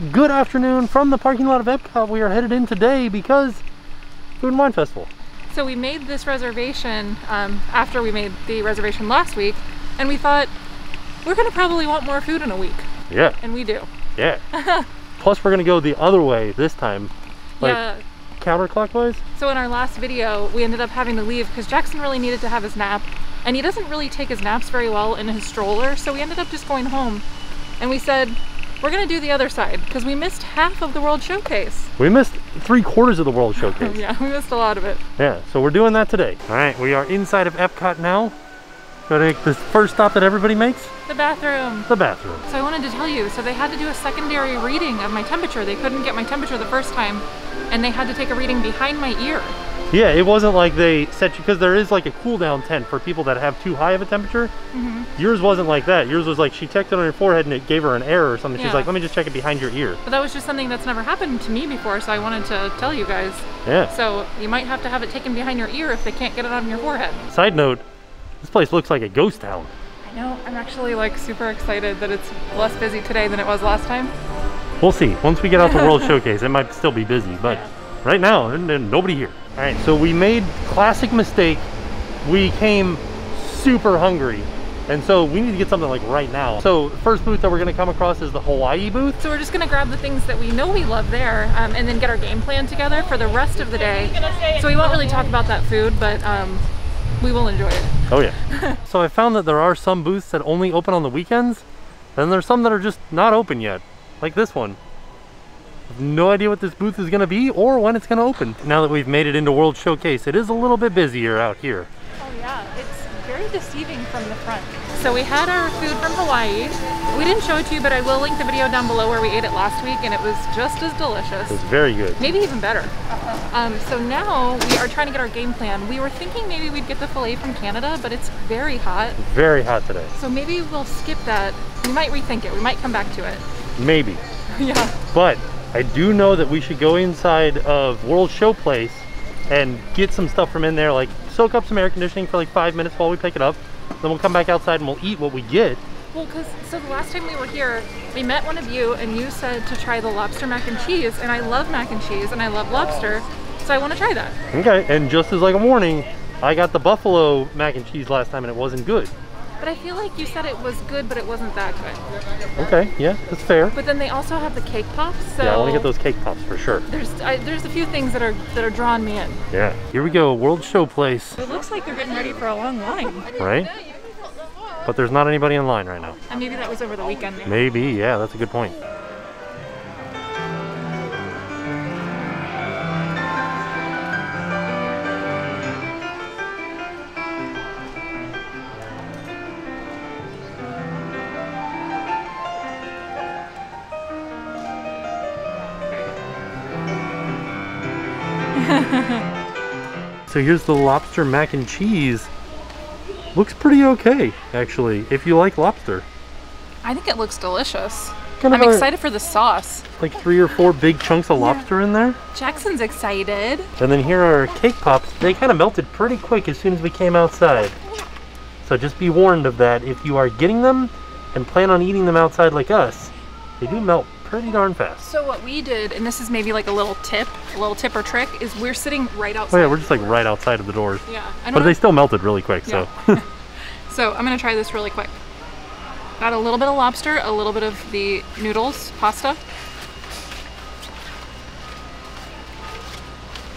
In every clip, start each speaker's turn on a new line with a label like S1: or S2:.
S1: Good afternoon from the parking lot of Epcot. We are headed in today because Food and Wine Festival.
S2: So we made this reservation um, after we made the reservation last week, and we thought we're gonna probably want more food in a week,
S1: Yeah,
S2: and we do.
S1: yeah. Plus we're gonna go the other way this time, like
S2: yeah.
S1: counterclockwise.
S2: So in our last video, we ended up having to leave because Jackson really needed to have his nap, and he doesn't really take his naps very well in his stroller, so we ended up just going home. And we said, we're gonna do the other side because we missed half of the World Showcase.
S1: We missed three quarters of the World Showcase.
S2: yeah, we missed a lot of it.
S1: Yeah, so we're doing that today. All right, we are inside of Epcot now. Gonna make the first stop that everybody makes,
S2: The bathroom.
S1: the bathroom.
S2: So I wanted to tell you, so they had to do a secondary reading of my temperature. They couldn't get my temperature the first time, and they had to take a reading behind my ear.
S1: Yeah, it wasn't like they set you, because there is like a cool down tent for people that have too high of a temperature.
S2: Mm-hmm.
S1: Yours wasn't like that. Yours was like she checked it on her forehead and it gave her an error or something. She's like, let me just check it behind your ear.
S2: But that was just something that's never happened to me before, so I wanted to tell you guys.
S1: Yeah.
S2: So you might have to have it taken behind your ear if they can't get it on your forehead.
S1: Side note, this place looks like a ghost town.
S2: I know, I'm actually like super excited that it's less busy today than it was last time.
S1: We'll see. Once we get out the World Showcase, it might still be busy, but right now, n- nobody here. All right, so we made classic mistake. We came super hungry, and so we need to get something like right now. So first booth that we're gonna come across is the Hawaii booth.
S2: So we're just gonna grab the things that we know we love there um, and then get our game plan together for the rest of the day. So we won't really talk about that food, but um, we will enjoy it.
S1: Oh yeah. so I found that there are some booths that only open on the weekends, and there's some that are just not open yet, like this one. No idea what this booth is gonna be or when it's gonna open. Now that we've made it into World Showcase, it is a little bit busier out here.
S2: Oh yeah, it's very deceiving from the front. So we had our food from Hawaii. We didn't show it to you, but I will link the video down below where we ate it last week and it was just as delicious.
S1: It was very good.
S2: Maybe even better. Um, so now we are trying to get our game plan. We were thinking maybe we'd get the filet from Canada, but it's very hot.
S1: Very hot today.
S2: So maybe we'll skip that. We might rethink it. We might come back to it.
S1: Maybe.
S2: yeah.
S1: But I do know that we should go inside of World Showplace and get some stuff from in there, like soak up some air conditioning for like five minutes while we pick it up. Then we'll come back outside and we'll eat what we get.
S2: Well, because so the last time we were here, we met one of you and you said to try the lobster mac and cheese, and I love mac and cheese and I love lobster, so I want to try that.
S1: Okay, and just as like a warning, I got the buffalo mac and cheese last time and it wasn't good.
S2: But I feel like you said it was good, but it wasn't that good.
S1: Okay, yeah, that's fair.
S2: But then they also have the cake pops, so
S1: Yeah, I want to get those cake pops for sure.
S2: There's I, there's a few things that are that are drawing me in.
S1: Yeah. Here we go, World Showplace,
S2: It looks like they're getting ready for a long line,
S1: right? But there's not anybody in line right now.
S2: and maybe that was over the weekend.
S1: Maybe, yeah, that's a good point. So here's the lobster mac and cheese. Looks pretty okay, actually, if you like lobster.
S2: I think it looks delicious.
S1: Kind of
S2: I'm
S1: a-
S2: excited for the sauce.
S1: like three or four big chunks of lobster in there.
S2: Jackson's excited.
S1: And then here are our cake pops. They kind of melted pretty quick as soon as we came outside. So just be warned of that. If you are getting them and plan on eating them outside like us, they do melt pretty darn fast.
S2: So what we did, and this is maybe like a little tip, a little tip or trick, is we're sitting right outside.
S1: Oh yeah, we're just like right outside of the doors.
S2: yeah. I
S1: But
S2: don't
S1: they still melted really quick, so.
S2: So I'm gonna try this really quick. Got a little bit of lobster, a little bit of the noodles, pasta.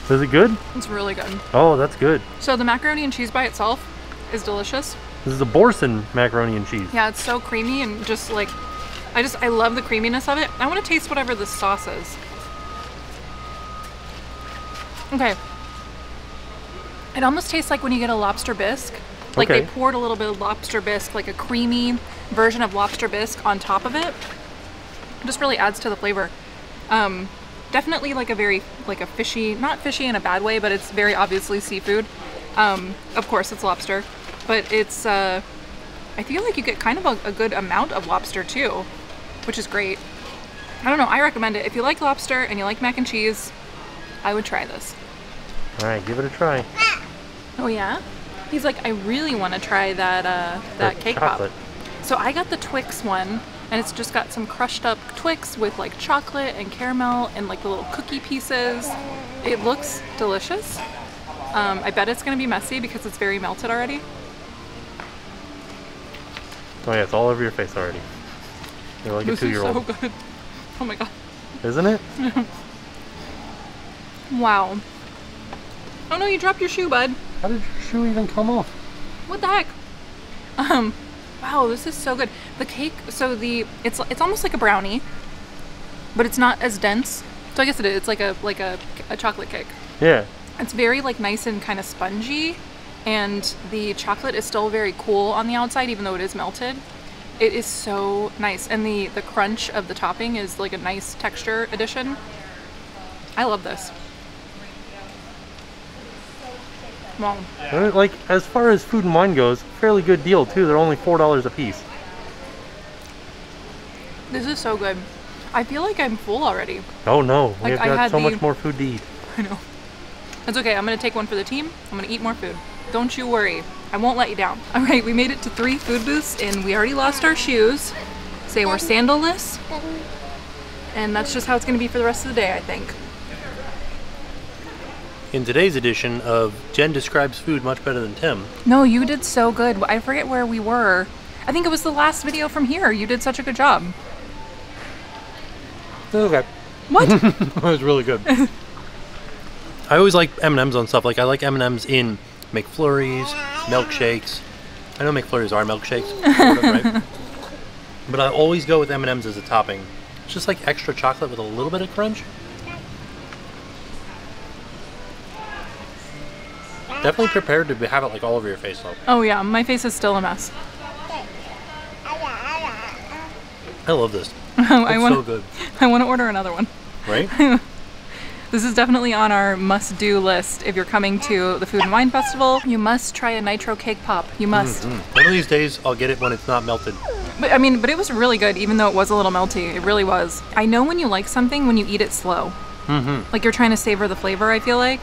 S1: Is it good?
S2: It's really good.
S1: Oh, that's good.
S2: So the macaroni and cheese by itself is delicious.
S1: This is a Boursin macaroni and cheese.
S2: Yeah, it's so creamy and just like, I just, I love the creaminess of it. I want to taste whatever the sauce is. Okay. It almost tastes like when you get a lobster bisque. Like
S1: Okay.
S2: they poured a little bit of lobster bisque, like a creamy version of lobster bisque on top of it. It just really adds to the flavor. Um, definitely like a very, like a fishy, not fishy in a bad way, but it's very obviously seafood. Um, of course, it's lobster, but it's, uh, I feel like you get kind of a, a good amount of lobster too, which is great. I don't know, I recommend it. If you like lobster and you like mac and cheese, I would try this.
S1: All right, give it a try.
S2: Oh yeah? He's like, I really want to try that uh, that
S1: The
S2: cake
S1: chocolate.
S2: pop. So I got the Twix one. And it's just got some crushed up Twix with like chocolate and caramel and like the little cookie pieces. It looks delicious. Um, I bet it's gonna be messy because it's very melted already.
S1: Oh yeah, it's all over your face already. You're like
S2: this
S1: a
S2: is so
S1: two-year-old,
S2: good. Oh my god.
S1: isn't it?
S2: Wow. Oh no, you dropped your shoe, bud.
S1: How did your shoe even come off?
S2: What the heck? Um, wow, this is so good. The cake, so the it's it's almost like a brownie, but it's not as dense. So I guess it is. It's like a like a, a chocolate cake.
S1: Yeah.
S2: It's very like nice and kind of spongy, and the chocolate is still very cool on the outside, even though it is melted. It is so nice, and the the crunch of the topping is like a nice texture addition. I love this. Wow.
S1: Uh, Like as far as food and wine goes, fairly good deal too. They're only four dollars a piece.
S2: This is so good. I feel like I'm full already.
S1: Oh no, we
S2: Like,
S1: have
S2: I
S1: got
S2: had
S1: so
S2: the-
S1: much more food to eat.
S2: I know. That's okay. I'm gonna take one for the team. I'm gonna eat more food. Don't you worry. I won't let you down. All right, we made it to three food booths, and we already lost our shoes. Say we're sandalless, and that's just how it's gonna be for the rest of the day, I think.
S1: In today's edition of Jenn describes food much better than Tim.
S2: No, you did so good. I forget where we were. I think it was the last video from here. You did such a good job.
S1: Okay.
S2: What?
S1: That was really good. I always like M&Ms on stuff. Like I like M&Ms in McFlurries, milkshakes. I know McFlurries are milkshakes, right? But I always go with M&Ms as a topping. It's just like extra chocolate with a little bit of crunch. Definitely prepared to have it like all over your face though.
S2: oh yeah, my face is still a mess.
S1: I love this.
S2: I
S1: It's
S2: want.
S1: so good,
S2: I want to order another one.
S1: right?
S2: This is definitely on our must-do list. If you're coming to the Food and Wine Festival, you must try a nitro cake pop. You must.
S1: One of these days I'll get it when it's not melted.
S2: But I mean, but it was really good, even though it was a little melty. It really was. I know when you like something when you eat it slow. Mm-hmm. Like you're trying to savor the flavor. I feel like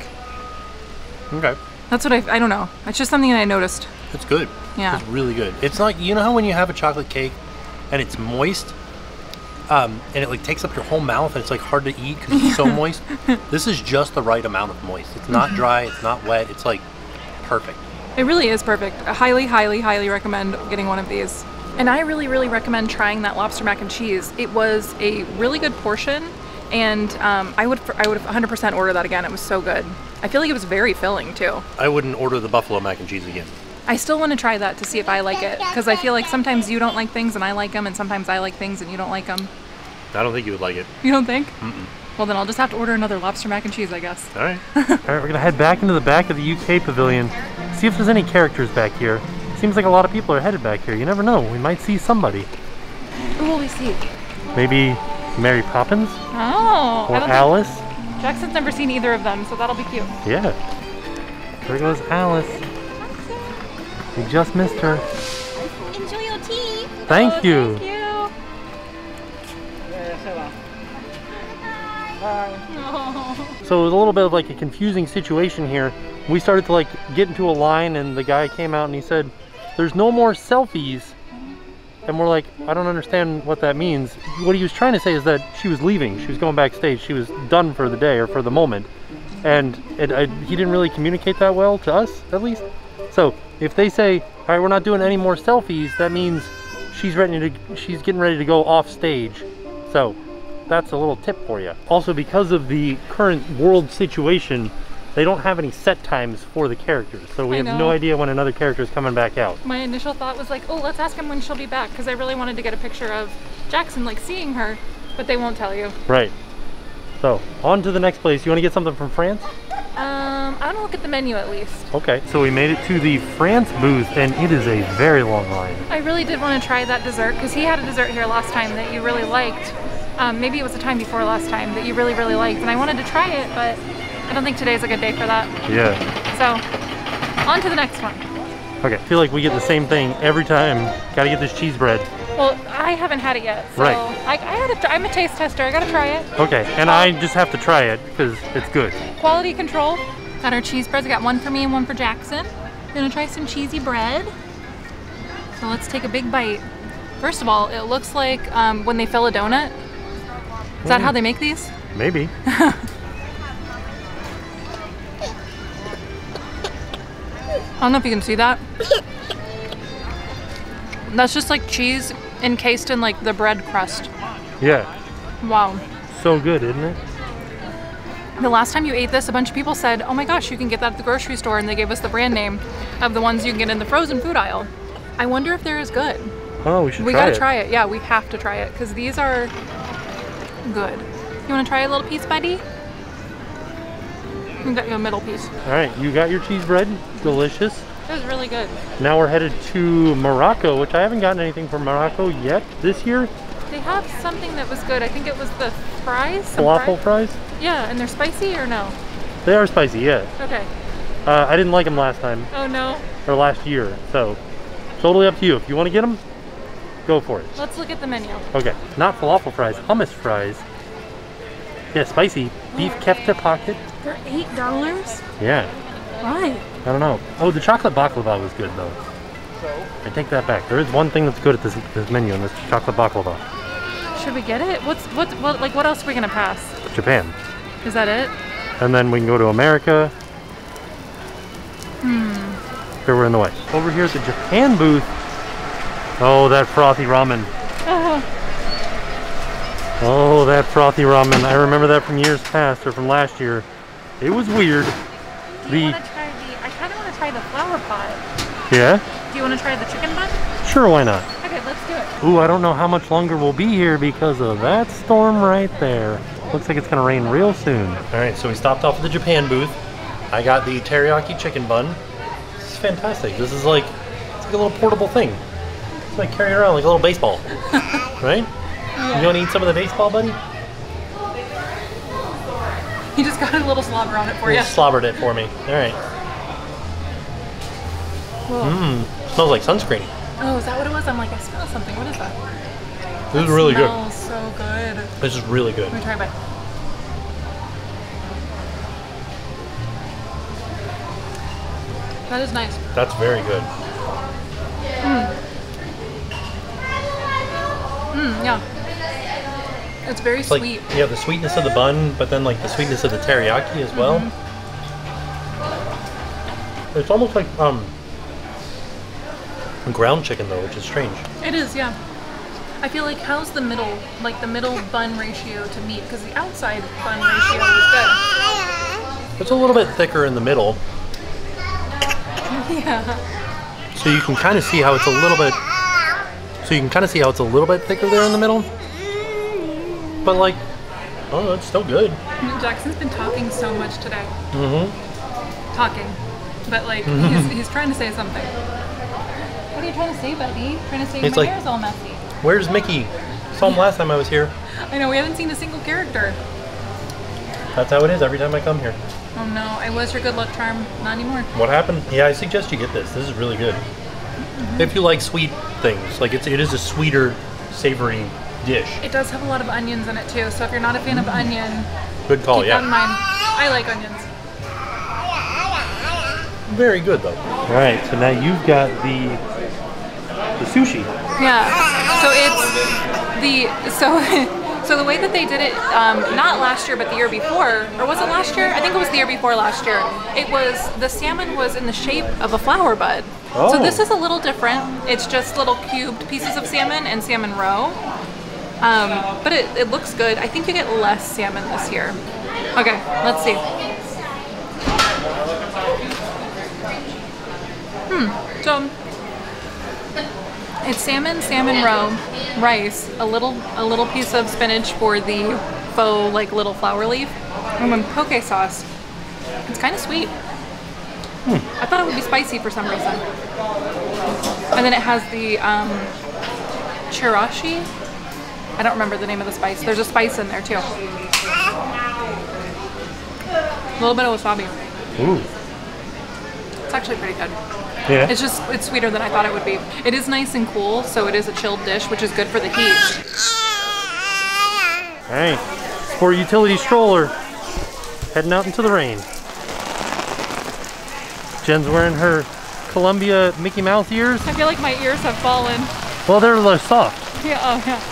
S1: Okay.
S2: that's what I. I don't know. It's just something that I noticed.
S1: It's good.
S2: Yeah.
S1: It's really good. It's like you know how when you have a chocolate cake and it's moist, um, and it like takes up your whole mouth and it's like hard to eat because it's so moist. This is just the right amount of moist. It's not dry. It's not wet. It's like perfect.
S2: It really is perfect. I highly, highly, highly recommend getting one of these. And I really, really recommend trying that lobster mac and cheese. It was a really good portion, and um, I would, I would 100% order that again. It was so good. I feel like it was very filling too.
S1: I wouldn't order the buffalo mac and cheese again.
S2: I still want to try that to see if I like it because I feel like sometimes you don't like things and I like them, and sometimes I like things and you don't like them.
S1: I don't think you would like it.
S2: You don't think? Well, then I'll just have to order another lobster mac and cheese, I guess.
S1: All right. All right, we're gonna head back into the back of the UK pavilion. See if there's any characters back here. Seems like a lot of people are headed back here. You never know. We might see somebody.
S2: Who will we see?
S1: Maybe Mary Poppins
S2: Oh,
S1: or Alice.
S2: think Jackson's never seen either of them, so that'll be cute.
S1: Yeah. There goes Alice. We just missed her.
S3: Enjoy your tea.
S1: Thank
S2: Oh,
S1: you.
S2: Thank you.
S1: So it was a little bit of like a confusing situation here. We started to like get into a line and the guy came out and he said, there's no more selfies. And we're like, I don't understand what that means. What he was trying to say is that she was leaving. She was going backstage. She was done for the day or for the moment. And it, I, he didn't really communicate that well to us, at least. So if they say, all right, we're not doing any more selfies, that means she's ready to, she's getting ready to go off stage. So that's a little tip for you. Also, because of the current world situation, they don't have any set times for the characters. So we have no idea when another character is coming back out.
S2: My initial thought was like, oh, let's ask him when she'll be back because I really wanted to get a picture of Jackson, like seeing her, but they won't tell you.
S1: Right. So, on to the next place. You want to get something from France?
S2: Um, I want to look at the menu at least.
S1: Okay. So we made it to the France booth, and it is a very long line.
S2: I really did want to try that dessert because he had a dessert here last time that you really liked. Um, maybe it was the time before last time that you really, really liked, and I wanted to try it, but I don't think today's a good day for that.
S1: Yeah.
S2: So, on to the next one.
S1: Okay. I feel like we get the same thing every time. Got to get this cheese bread.
S2: Well, I haven't had it yet, so
S1: Right.
S2: I, I had to, I'm a taste tester. I gotta try it.
S1: Okay. And I just have to try it because it's good.
S2: Quality control. Got our cheese breads. I got one for me and one for Jackson. Gonna try some cheesy bread. So let's take a big bite. First of all, it looks like um, when they fill a donut. Is that how they make these?
S1: Maybe.
S2: I don't know if you can see that. That's just like cheese encased in like the bread crust.
S1: Yeah.
S2: Wow.
S1: So good, isn't it?
S2: The last time you ate this, a bunch of people said, "Oh my gosh, you can get that at the grocery store," and they gave us the brand name of the ones you can get in the frozen food aisle. I wonder if they're as good.
S1: Oh, we should
S2: we
S1: try
S2: gotta
S1: it.
S2: try it. Yeah, we have to try it because these are good. You want to try a little piece, buddy? You got your middle piece.
S1: All right, you got your cheese bread. Delicious.
S2: It was really good.
S1: Now we're headed to Morocco, which I haven't gotten anything from Morocco yet this year.
S2: They have something that was good. I think it was the fries.
S1: Falafel
S2: fries.
S1: fries.
S2: Yeah, and they're spicy or no?
S1: They are spicy, yeah.
S2: Okay.
S1: Uh, I didn't like them last time
S2: Oh no.
S1: or last year, so totally up to you. If you want to get them, go for it.
S2: Let's look at the menu.
S1: Okay, not falafel fries, hummus fries. Yeah, spicy beef kefta pocket.
S2: They're eight dollars.
S1: Yeah,
S2: Why?
S1: I don't know. Oh, the chocolate baklava was good though. So? I take that back. There is one thing that's good at this, this menu, and this chocolate baklava.
S2: Should we get it? What's what? What like what else are we gonna pass?
S1: Japan.
S2: Is that it?
S1: And then we can go to America.
S2: Hmm.
S1: Here we're in the way. Over here at the Japan booth. Oh, that frothy ramen. Uh-huh. Oh, that frothy ramen. I remember that from years past or from last year. It was weird.
S2: Do you
S1: The-
S2: want to try the? I kind of want to try the flower pot.
S1: Yeah?
S2: Do you want to try the chicken bun?
S1: Sure, why not?
S2: Okay, let's do it.
S1: Ooh, I don't know how much longer we'll be here because of that storm right there. Looks like it's gonna rain real soon. All right, so we stopped off at the Japan booth. I got the teriyaki chicken bun. This is fantastic. This is like, it's like a little portable thing. Like carrying around like a little baseball, right? You wanna eat some of the baseball, buddy?
S2: He just got a little slobber on it for you.
S1: Just slobbered it for me. All right. Mmm, smells like sunscreen.
S2: Oh, is that what it was? I'm like, I smell something. What is that?
S1: This is really good.
S2: Smells so good.
S1: This is really good.
S2: Let me try a bite. That is nice.
S1: That's very good.
S2: Mm, yeah. It's very
S1: It's like
S2: sweet.
S1: yeah, the sweetness of the bun, but then like the sweetness of the teriyaki as well. It's almost like um ground chicken though, which is strange.
S2: It is, yeah. I feel like how's the middle, like the middle bun ratio to meat? Because the outside bun ratio is good.
S1: It's a little bit thicker in the middle,
S2: Yeah.
S1: so you can kind of see how it's a little bit. So you can kind of see how it's a little bit thicker there in the middle, but like, oh, it's still good.
S2: Jackson's been talking so much today.
S1: Mm-hmm.
S2: Talking. But like, he's, he's trying to say something. What are you trying to say, buddy? Trying to say
S1: It's
S2: my
S1: like-
S2: hair's all messy.
S1: Where's Mickey? Saw him last time I was here.
S2: I know, we haven't seen a single character.
S1: That's how it is every time I come here.
S2: Oh no, I was your good luck charm. Not anymore.
S1: What happened? Yeah, I suggest you get this. This is really good. If you like sweet things, like it's it is a sweeter, savory dish.
S2: It does have a lot of onions in it too, so if you're not a fan of onion,
S1: Good call,
S2: keep that in
S1: yeah.
S2: I like onions.
S1: Very good though. All right, so now you've got the the sushi.
S2: Yeah. So it's the so so the way that they did it, um, not last year but the year before, or was it last year? I think it was the year before last year. It was the salmon was in the shape of a flower bud. So
S1: Oh.
S2: this is a little different. It's just little cubed pieces of salmon and salmon roe. Um, but it, it looks good. I think you get less salmon this year. Okay, let's see. Hmm. So it's salmon, salmon roe, rice, a little a little piece of spinach for the faux like little flower leaf, and then poke sauce. It's kind of sweet. I thought it would be spicy for some reason. And then it has the um, chirashi. I don't remember the name of the spice. There's a spice in there too. A little bit of wasabi.
S1: Ooh.
S2: It's actually pretty good.
S1: Yeah.
S2: It's just it's sweeter than I thought it would be. It is nice and cool, so it is a chilled dish, which is good for the heat.
S1: Hey, For utility stroller, heading out into the rain. Jenn's wearing her Columbia Mickey Mouse ears.
S2: I feel like my ears have fallen.
S1: Well, they're they're soft.
S2: Yeah, oh yeah.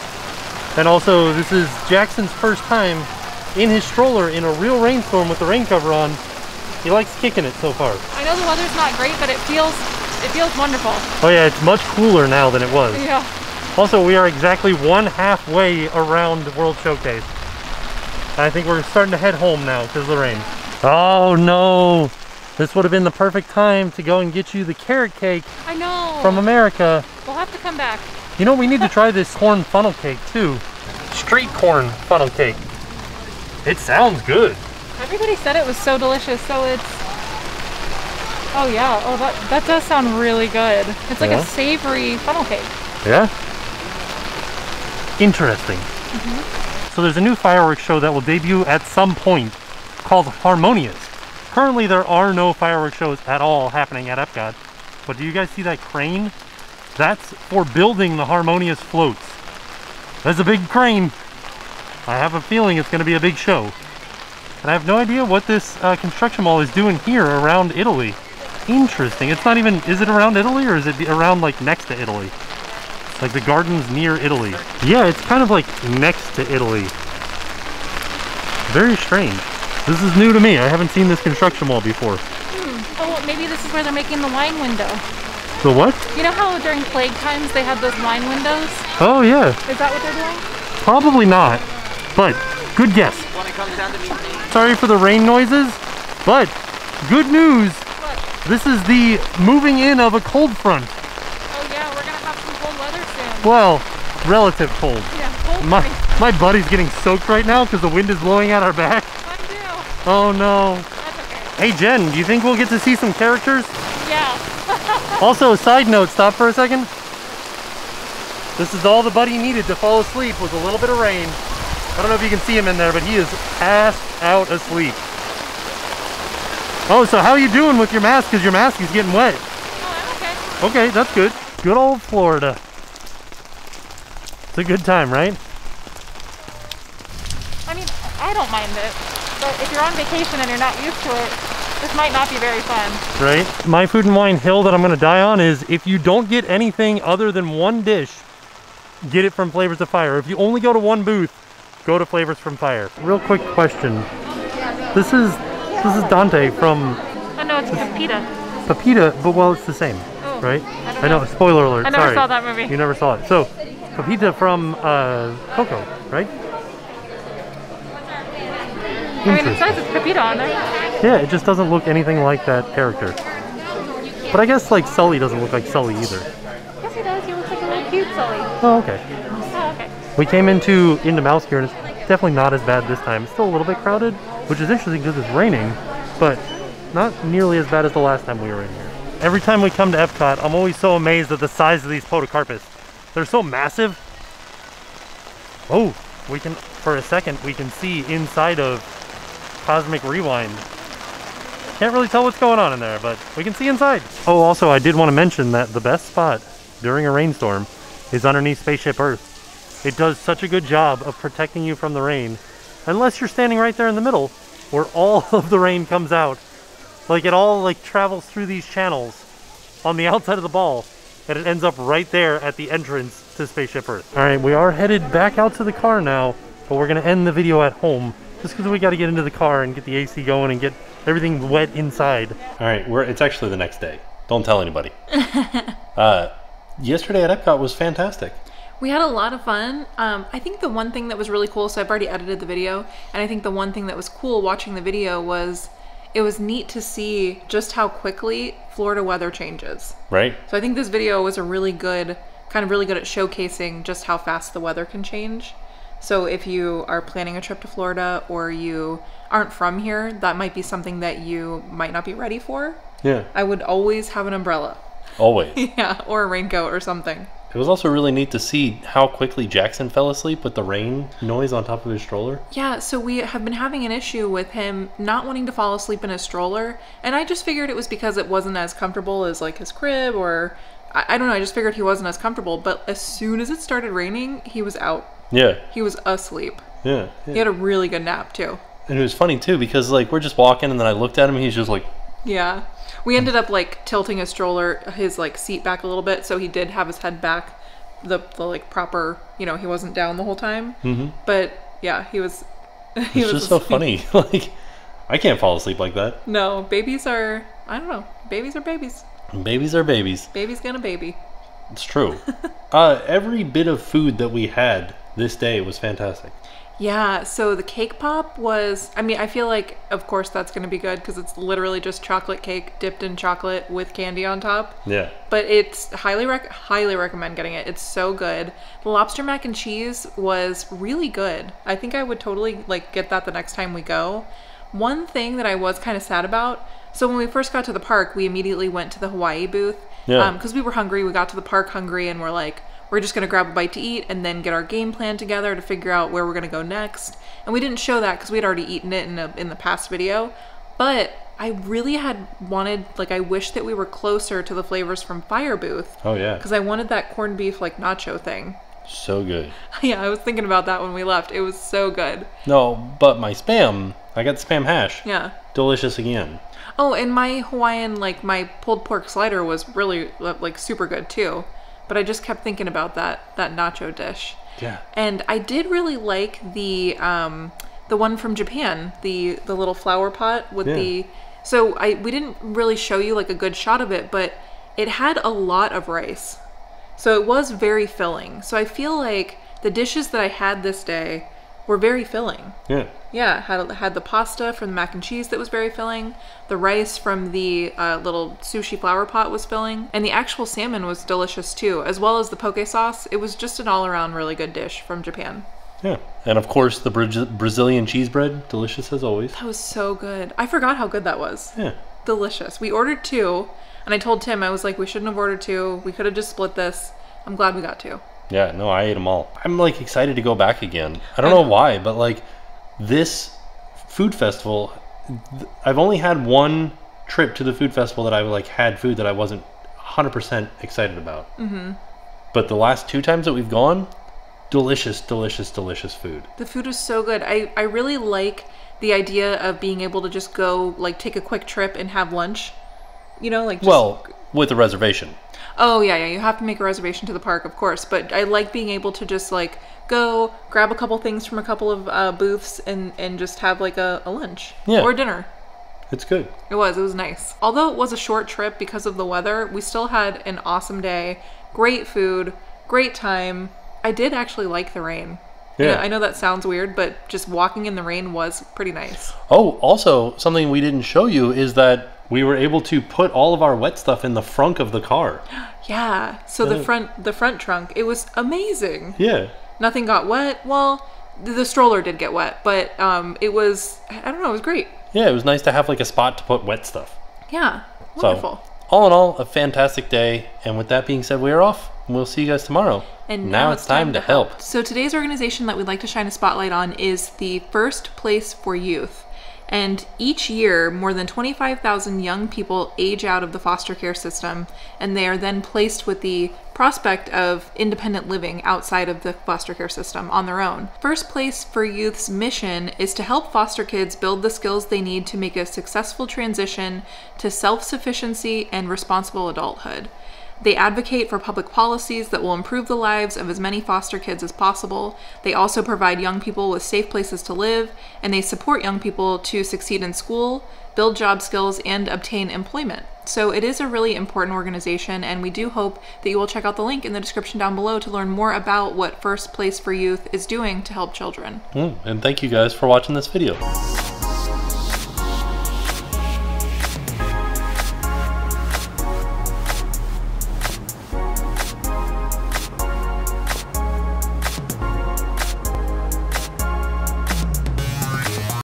S1: And also, this is Jackson's first time in his stroller in a real rainstorm with the rain cover on. He likes kicking it so far.
S2: I know the weather's not great, but it feels it feels wonderful.
S1: Oh yeah, it's much cooler now than it was.
S2: Yeah.
S1: Also, we are exactly one halfway around World Showcase. And I think we're starting to head home now because of the rain. Oh no! This would have been the perfect time to go and get you the carrot cake
S2: I know.
S1: from America.
S2: we'll have to come back.
S1: You know, we need to try this corn funnel cake too. Street corn funnel cake. It sounds good.
S2: Everybody said it was so delicious, so it's Oh yeah, oh that that does sound really good. It's like
S1: Yeah?
S2: a savory funnel cake.
S1: Yeah? Interesting. Mm-hmm. So there's a new fireworks show that will debut at some point called Harmonious. Currently there are no fireworks shows at all happening at Epcot. But do you guys see that crane? That's for building the Harmonious floats. That's a big crane. I have a feeling it's going to be a big show. And I have no idea what this uh, construction mall is doing here around Italy. Interesting. It's not even, is it around Italy or is it around like next to Italy? Like the gardens near Italy. Yeah, it's kind of like next to Italy. Very strange. This is new to me. I haven't seen this construction wall before.
S2: Oh, well, maybe this is where they're making the wine window.
S1: So what?
S2: You know how during plague times they had those wine windows?
S1: Oh yeah,
S2: Is that what they're doing?
S1: probably not. But good guess. Sorry for the rain noises, but good news.
S2: What?
S1: This is the moving in of a cold front.
S2: Oh yeah, we're gonna have some cold weather soon.
S1: Well, relative cold.
S2: Yeah, cold
S1: My my buddy's getting soaked right now because the wind is blowing at our back. Oh no.
S2: That's okay.
S1: Hey Jenn, do you think we'll get to see some characters?
S2: Yeah.
S1: Also, side note, stop for a second. This is all the buddy needed to fall asleep was a little bit of rain. I don't know if you can see him in there, but he is passed out asleep. Oh, so how are you doing with your mask? Because your mask is getting wet.
S2: Oh, I'm okay.
S1: Okay, that's good. Good old Florida. It's a good time, right?
S2: I mean, I don't mind it. But if you're on vacation and you're not used to it, this might not be very fun.
S1: Right? My food and wine hill that I'm going to die on is if you don't get anything other than one dish, get it from Flavors of Fire. If you only go to one booth, go to Flavors from Fire. Real quick question. This is this is Dante from
S2: Oh no, it's pita.
S1: Pepita, but well, it's the same,
S2: Oh,
S1: right?
S2: I don't
S1: I know.
S2: know.
S1: Spoiler alert.
S2: I never
S1: sorry.
S2: saw that movie.
S1: You never saw it. So, Pepita from uh, Coco, right?
S2: I mean, it says it's pepita on there.
S1: Yeah, it just doesn't look anything like that character. But I guess like Sully doesn't look like Sully either.
S2: Yes, he does. He looks like a little cute Sully.
S1: Oh, okay. We came into into Mouse Gear and it's definitely not as bad this time. It's still a little bit crowded, which is interesting because it's raining, but not nearly as bad as the last time we were in here. Every time we come to Epcot, I'm always so amazed at the size of these podocarpus. They're so massive. Oh, we can, for a second, we can see inside of Cosmic Rewind. Can't really tell what's going on in there, but we can see inside. Oh, also, I did want to mention that the best spot during a rainstorm is underneath Spaceship Earth. It does such a good job of protecting you from the rain, unless you're standing right there in the middle, where all of the rain comes out. Like it all like travels through these channels on the outside of the ball, and it ends up right there at the entrance to Spaceship Earth. All right, we are headed back out to the car now, but we're gonna end the video at home just because we got to get into the car and get the AC going and get everything wet inside. All right, we're it's actually the next day. Don't tell anybody. uh, yesterday at Epcot was fantastic.
S2: We had a lot of fun. Um, I think the one thing that was really cool, so I've already edited the video, and I think the one thing that was cool watching the video was it was neat to see just how quickly Florida weather changes.
S1: Right?
S2: So I think this video was a really good, kind of really good at showcasing just how fast the weather can change. So if you are planning a trip to Florida or you aren't from here, that might be something that you might not be ready for.
S1: Yeah.
S2: I would always have an umbrella.
S1: Always.
S2: Yeah, or a raincoat or something.
S1: It was also really neat to see how quickly Jackson fell asleep with the rain noise on top of his stroller.
S2: Yeah, so we have been having an issue with him not wanting to fall asleep in his stroller, and I just figured it was because it wasn't as comfortable as like his crib or I, I don't know, I just figured he wasn't as comfortable, but as soon as it started raining, he was out.
S1: Yeah,
S2: He was asleep.
S1: yeah.
S2: He had a really good nap too.
S1: And it was funny too because like we're just walking and then I looked at him and he's just like,
S2: Yeah. We ended up like tilting his stroller, his like seat back a little bit, so he did have his head back the, the like proper, you know, he wasn't down the whole time. Mm-hmm. But yeah, he was. He
S1: It's
S2: was
S1: just so funny. like, I can't fall asleep like that.
S2: No, babies are. I don't know. Babies are babies.
S1: Babies are babies.
S2: Baby's gonna baby.
S1: It's true. uh, every bit of food that we had this day was fantastic.
S2: Yeah, so the cake pop was, I mean, I feel like, of course, that's going to be good because it's literally just chocolate cake dipped in chocolate with candy on top.
S1: Yeah.
S2: But it's highly, rec- highly recommend getting it. It's so good. The lobster mac and cheese was really good. I think I would totally like get that the next time we go. One thing that I was kind of sad about. So when we first got to the park, we immediately went to the Hawaii booth.
S1: Yeah.
S2: Um, because we were hungry. We got to the park hungry, and we're like, we're just gonna grab a bite to eat and then get our game plan together to figure out where we're gonna go next. And we didn't show that because we'd already eaten it in a, in the past video. But I really had wanted, like, I wish that we were closer to the flavors from Fire Booth
S1: Oh yeah.
S2: because I wanted that corned beef like nacho thing.
S1: So good.
S2: yeah, I was thinking about that when we left. It was so good.
S1: No, but my spam, I got spam hash.
S2: Yeah.
S1: Delicious again.
S2: Oh, and my Hawaiian, like my pulled pork slider, was really like super good too. But I just kept thinking about that that nacho dish.
S1: Yeah.
S2: And I did really like the um, the one from Japan, the the little flower pot with
S1: Yeah.
S2: the. So I we didn't really show you like a good shot of it, but it had a lot of rice, so it was very filling. So I feel like the dishes that I had this day were very filling.
S1: Yeah.
S2: Yeah, had had the pasta from the mac and cheese that was very filling. The rice from the uh, little sushi flower pot was filling, and the actual salmon was delicious too, as well as the poke sauce. It was just an all-around really good dish from Japan.
S1: Yeah. And of course, the Bra- Brazilian cheese bread, delicious as always.
S2: That was so good. I forgot how good that was.
S1: Yeah.
S2: Delicious. We ordered two, and I told Tim I was like, we shouldn't have ordered two. We could have just split this. I'm glad we got two.
S1: Yeah, no, I ate them all. I'm like excited to go back again. I don't know why, but like this food festival, th- I've only had one trip to the food festival that I like had food that I wasn't 100% excited about. Mm-hmm. But the last two times that we've gone, delicious, delicious, delicious food.
S2: The food was so good. I, I really like the idea of being able to just go like take a quick trip and have lunch. You know, like just,
S1: Well, with a reservation.
S2: Oh yeah, yeah. You have to make a reservation to the park, of course. But I like being able to just like go grab a couple things from a couple of uh, booths and and just have like a, a lunch
S1: Yeah.
S2: or dinner.
S1: It's good.
S2: It was. It was nice. Although it was a short trip because of the weather, we still had an awesome day. Great food. Great time. I did actually like the rain. Know-
S1: Yeah.
S2: I know that sounds weird, but just walking in the rain was pretty nice.
S1: Oh, also, something we didn't show you is that we were able to put all of our wet stuff in the front of the car.
S2: Yeah. So the front the front trunk, it was amazing.
S1: Yeah.
S2: Nothing got wet. Well, the, stroller did get wet, but um, it was I don't know, it was great.
S1: Yeah, it was nice to have like a spot to put wet stuff.
S2: Yeah.
S1: So,
S2: Wonderful.
S1: all in all, a fantastic day. And with that being said, we are off. We'll see you guys tomorrow.
S2: And
S1: now, it's time, to help.
S2: So today's organization that we'd like to shine a spotlight on is the First Place for Youth. And each year, more than 25,000 young people age out of the foster care system, and they are then placed with the prospect of independent living outside of the foster care system on their own. First Place for Youth's mission is to help foster kids build the skills they need to make a successful transition to self sufficiency and responsible adulthood. They advocate for public policies that will improve the lives of as many foster kids as possible. They also provide young people with safe places to live, and they support young people to succeed in school, build job skills, and obtain employment. So it is a really important organization, and we do hope that you will check out the link in the description down below to learn more about what First Place for Youth is doing to help children.
S1: Mm, and thank you guys for watching this video.